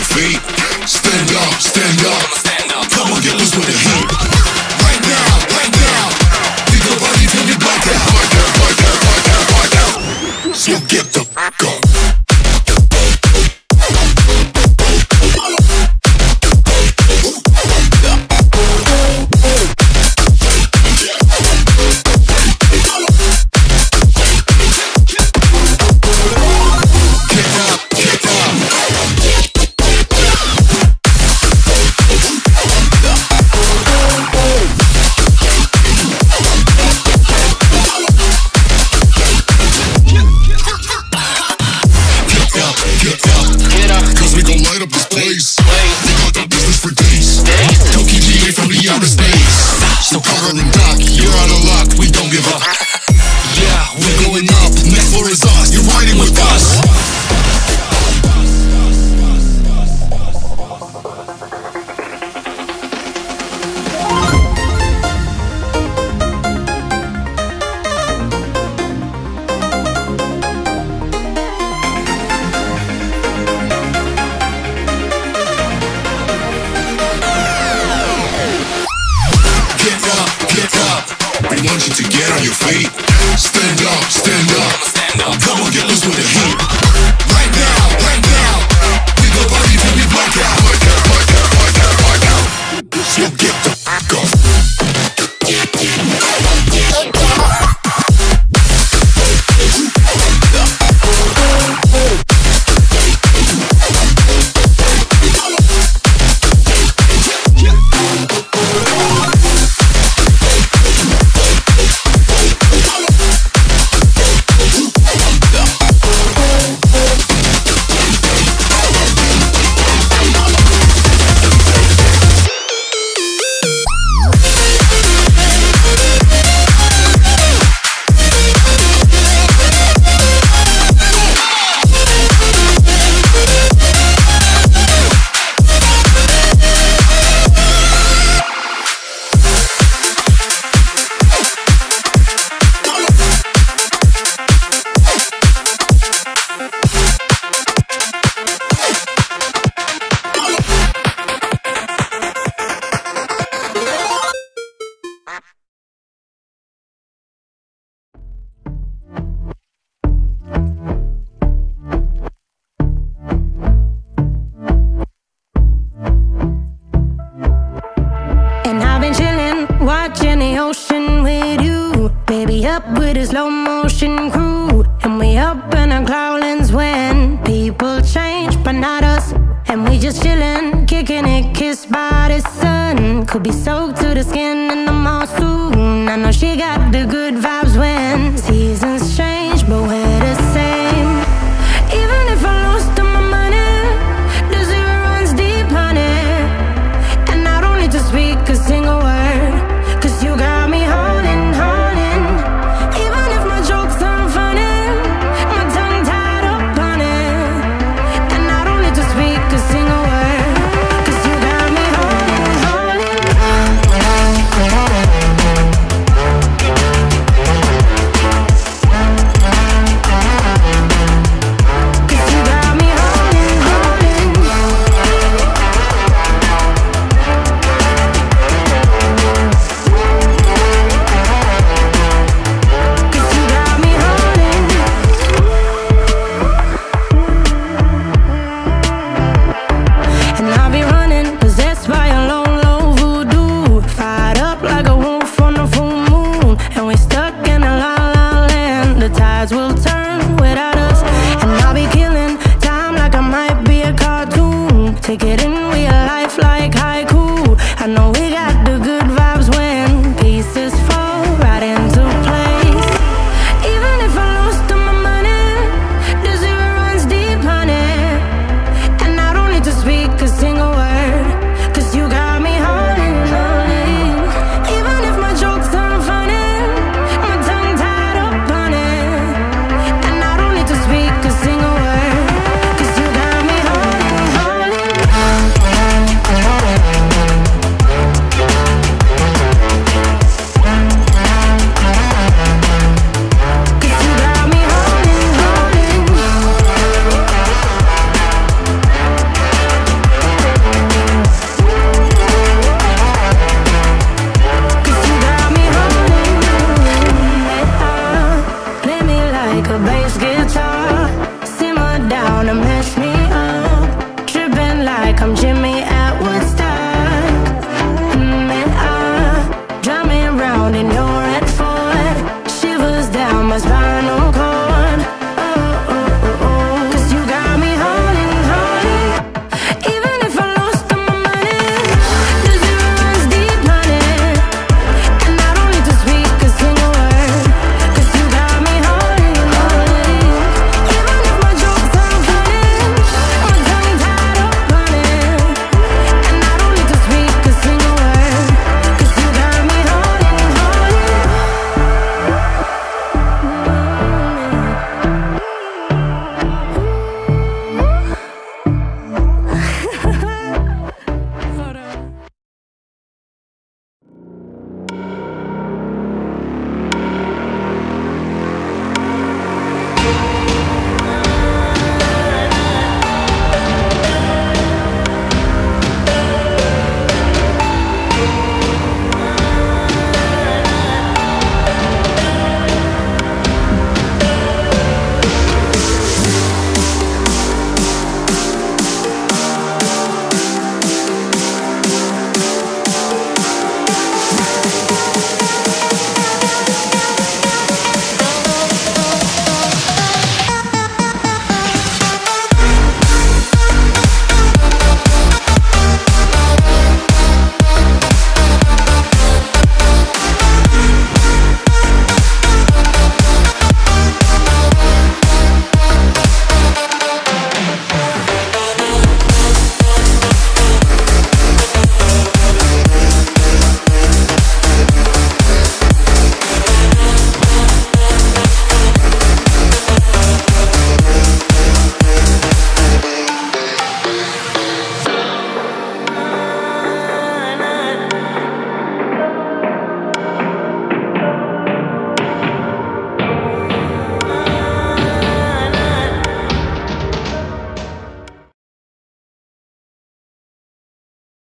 your feet. Stand up, stand up. Stand up, stand up, stand up. Come on, get loose with a heat. Right now, right now. Get could be soaked to the skin.